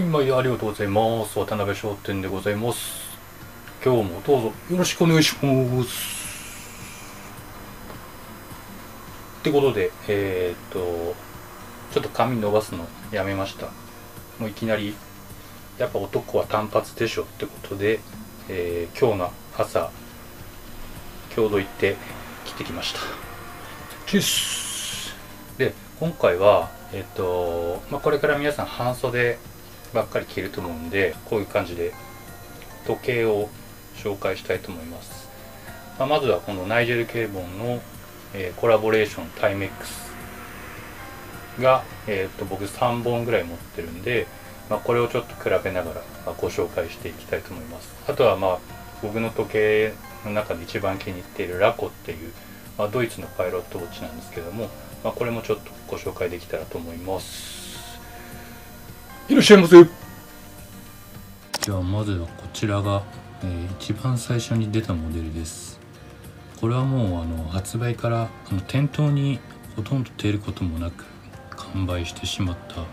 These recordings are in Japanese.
今ありがとうござい。ます渡辺商店でござい。ます今日もどうぞよろしくお願い。しますってことでえー、っとちょっと髪伸ばすのやめましたもうい。きなりやっぱ男は単発でしょってことで、えー、今日の朝郷土行って切ってきましたチュスで今回はえっ、と、まあ、これから皆さん半袖ばっかり着ると思うんでこういう感じで時計を紹介したいと思います、まあ、まずはこのナイジェル・ケーボンの、えー、コラボレーションタイメックスが、えー、と僕3本ぐらい持ってるんで、まあ、これをちょっと比べながら、まご紹介していきたいと思います。あとはまあ僕の時計の中で一番気に入っているラコっていう、まあ、ドイツのパイロットウォッチなんですけども、まあ、これもちょっとご紹介できたらと思います。いらっしゃいませ。じゃあまずはこちらが、えー、一番最初に出たモデルです。これはもうあの発売からあの店頭にほとんど出ることもなく完売してしまった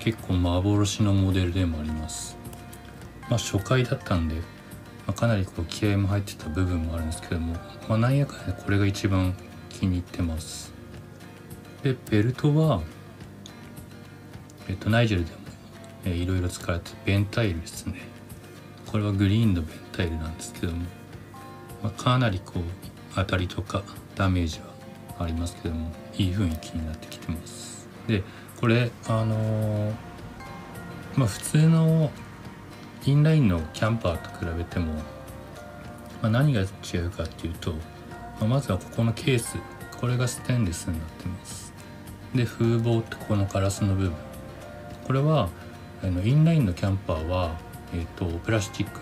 結構幻のモデルでもあります。まあ初回だったんで、まあ、かなりこう気合も入ってた部分もあるんですけども、まあ、なんやかんやこれが一番気に入ってます。でベルトはえっとナイジェルでも、えー、いろいろ使われてベンタイルですね。これはグリーンのベンタイルなんですけども、まあ、かなりこう当たりとかダメージはありますけどもいい雰囲気になってきてます。でこれあのー、まあ普通のインラインのキャンパーと比べても、まあ、何が違うかっていうと、まあ、まずはここのケース。これがステンレスになってます。で風防ってこのガラスの部分。これはあのインラインのキャンパーは、えーと、プラスチック。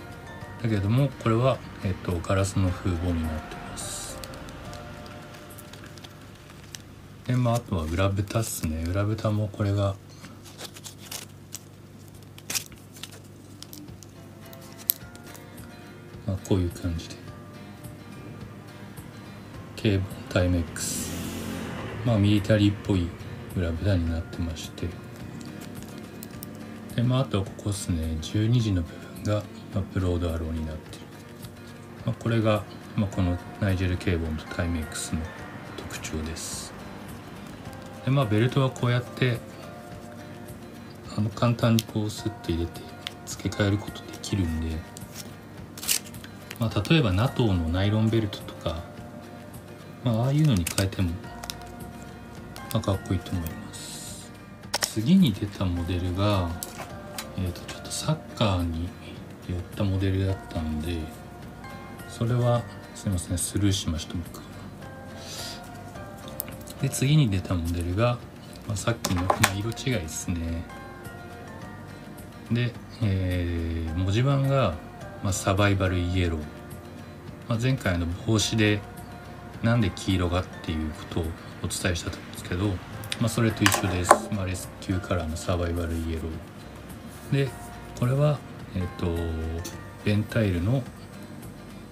だけどもこれは、えーとガラスの風防になってます。でまああとは裏蓋っすね。裏蓋もこれがまあこういう感じで。ケーボンタイメックス。まあミリタリーっぽい裏蓋になってまして。でまああとはここっすね。12時の部分が、まあ、ブロードアローになってる、まあ、これが、まあ、このナイジェルケーボンとタイメックスの特徴です。でまあベルトはこうやってあの簡単にこうスッと入れて付け替えることできるんで、まあ、例えば NATO のナイロンベルトとか、まあ、ああいうのに変えても、まあ、かっこいいと思います。次に出たモデルが、えー、とちょっとサッカーに寄ったモデルだったんでそれはすいませんスルーしました僕で次に出たモデルが、まあ、さっきの、まあ、色違いですね。で、えー、文字盤が、まあ、サバイバルイエロー、まあ、前回の帽子でなんで黄色がっていうことをお伝えしたと思うんですけど、まあ、それと一緒です、まあ、レスキューカラーのサバイバルイエロー。でこれはえっ、とベンタイルの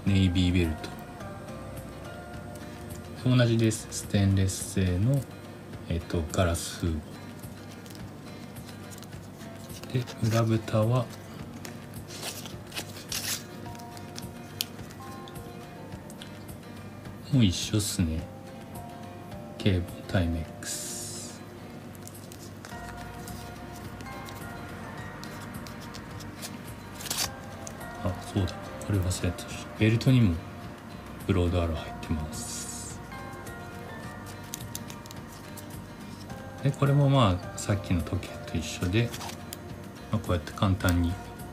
ネイビーベルト。同じです。ステンレス製の、えっと、ガラス風。で裏蓋はもう一緒っすね。ケーブルタイメックス。そうだ。これ忘れてた。ベルトにもブロードアロー入ってます。でこれもまあさっきの時計と一緒で、まあ、こうやって簡単に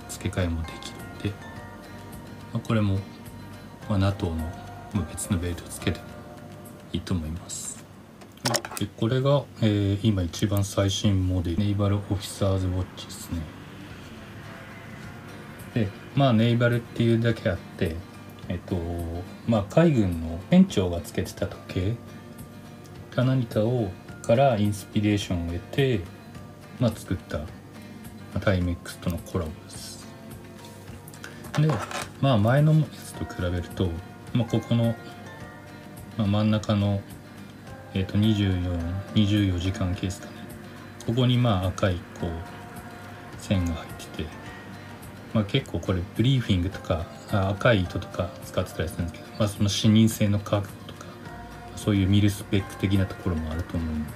付け替えもできるんで、まあ、これも、まあ、NATO の別のベルトつけてもいいと思います。でこれが、えー、今一番最新モデル。ネイバルオフィサーズウォッチですね。でまあネイバルっていうだけあってえっとまあ海軍の船長がつけてた時計か何かをからインスピレーションを得て、まあ、作ったタイメックスとのコラボです。でまあ前のやつと比べると、まあ、ここの、まあ、真ん中の、えー、と2424時間ケースかねここにまあ赤いこう線が入って、まあ、結構これブリーフィングとか赤い糸とか使ってたりするんですけど、まあ、その視認性の覚悟とかそういうミルスペック的なところもあると思うんで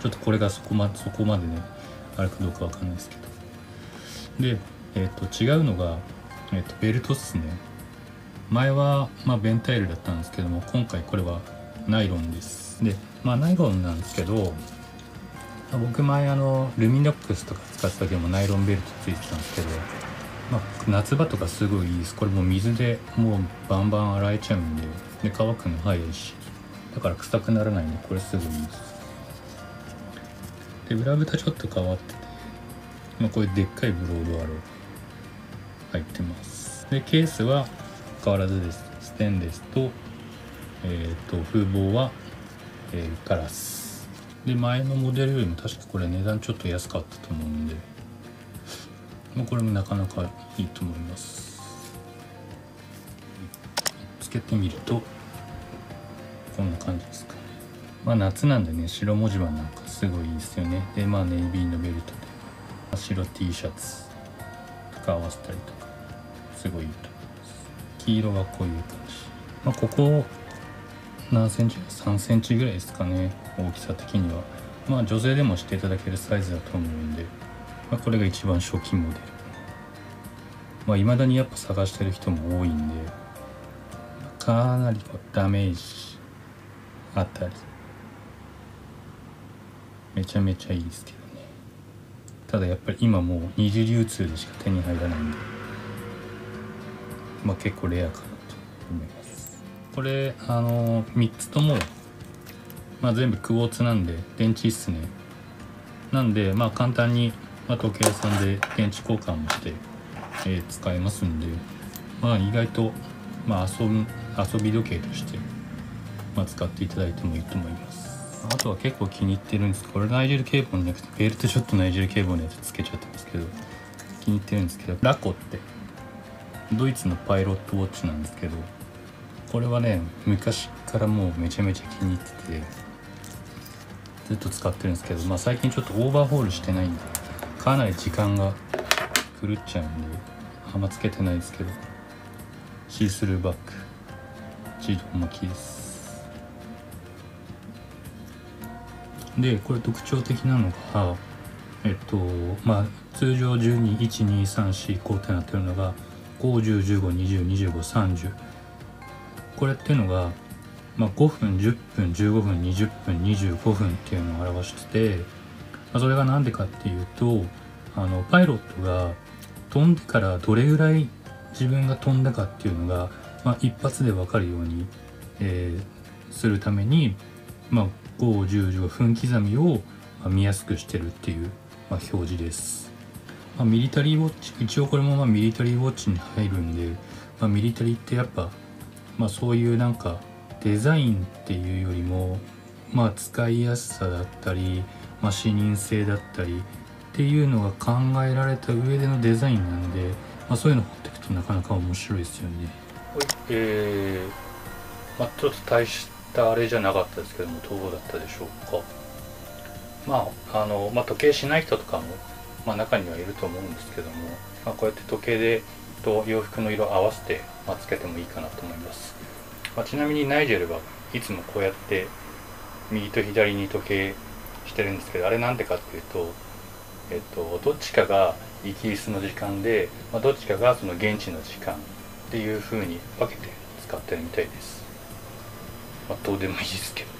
ちょっとこれがそこまそこまでねあるかどうかわかんないですけど。で、えー、と違うのが、えー、とベルトっすね。前は、まあ、ベンタイルだったんですけども今回これはナイロンです。でまあナイロンなんですけど僕前あのルミノックスとか使った時もナイロンベルトついてたんですけど、まあ、夏場とかすごいいいです。これもう水でもうバンバン洗えちゃうんでで乾くの早いしだから臭くならないんでこれすごいいです。で裏蓋ちょっと変わってて、まあ、これでっかいブロードアロー入ってます。でケースは変わらずです。ステンレスとえっ、ー、と風防は、えー、ガラス。で前のモデルよりも確かこれ値段ちょっと安かったと思うんで、まあ、これもなかなかいいと思います。つけてみるとこんな感じですかまあ夏なんでね白文字盤なんかすごいいいですよね。でまあネイビーのベルトで白 T シャツとか合わせたりとかすごいいいと思います。黄色はこういう感じ。まあここ何センチ？3センチぐらいですかね。大きさ的には。まあ女性でもしていただけるサイズだと思うんで、まあ、これが一番初期モデル。まあ未だにやっぱ探してる人も多いんでかなりダメージあたりめちゃめちゃいいですけどね。ただやっぱり今もう二次流通でしか手に入らないんでまあ結構レアかなと思います。これあの3つともまあ全部クォーツなんで電池っすね。なんでまあ簡単に、まあ、時計屋さんで電池交換もして、えー、使えますんでまあ意外と、まあ、遊ぶ遊び時計として、まあ、使っていただいてもいいと思います。あとは結構気に入ってるんです。これナイジェルケーブルじゃなくてベルトちょっとナイジェルケーブルのやつつけちゃったんですけど気に入ってるんですけどラコってドイツのパイロットウォッチなんですけどこれはね昔からもうめちゃめちゃ気に入っててずっと使ってるんですけどまあ最近ちょっとオーバーホールしてないんでかなり時間が狂っちゃうんであんまつけてないですけどシースルーバッグ自動巻きですでこれ特徴的なのがえっとまあ通常121234こうってなってるのが5015202530これっていうのが、まあ、5分10分15分20分25分っていうのを表してて、まあ、それが何でかっていうとあのパイロットが飛んでからどれぐらい自分が飛んだかっていうのが、まあ、一発で分かるように、えー、するために、まあ、5105分刻みを見やすくしてるっていう、まあ、表示です。まあ、ミリタリーウォッチ、一応これもまあミリタリーウォッチに入るんで、まあ、ミリタリーってやっぱ、まあ、そういうなんかデザインっていうよりも、まあ、使いやすさだったり、まあ、視認性だったりっていうのが考えられた上でのデザインなんで、まあ、そういうのを持っていくとなかなか面白いですよね。えー、まあ、ちょっと対したあれじゃなかったですけどもどうだったでしょうか。まああの、まあ、時計しない人とかも、まあ、中にはいると思うんですけども、まあ、こうやって時計でと洋服の色合わせて、まあ、つけてもいいかなと思います、あ、ちなみにナイジェルはいつもこうやって右と左に時計してるんですけどあれなんでかっていうとえっとどっちかがイギリスの時間で、まあ、どっちかがその現地の時間っていう風に分けて使ってるみたいですまあ、どうでもいいですけど。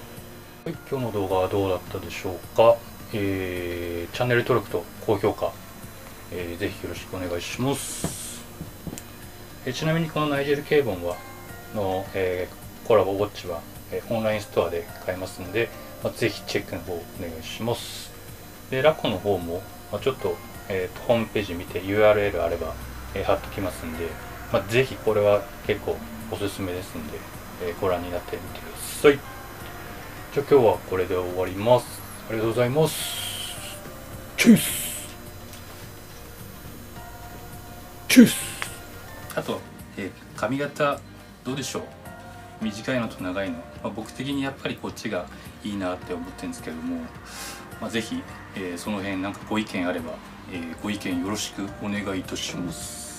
はい、今日の動画はどうだったでしょうか。えー、チャンネル登録と高評価、えー、ぜひよろしくお願いします。えー、ちなみにこのナイジェル・ケーボンはの、えー、コラボウォッチは、えー、オンラインストアで買えますので、まあ、ぜひチェックの方お願いします。で、ラコの方も、まあ、ちょっと,、えーと、ホームページ見て URL あれば、えー、貼っときますんで、まあ、ぜひこれは結構おすすめですんで、えー、ご覧になってみてください。じゃあ今日はこれで終わりますありがとうございますチュースチュースあと、えー、髪型どうでしょう？短いのと長いの、まあ、僕的にやっぱりこっちがいいなって思ってるんですけどもまあ、ぜひ、えーその辺なんかご意見あれば、えーご意見よろしくお願いいたします。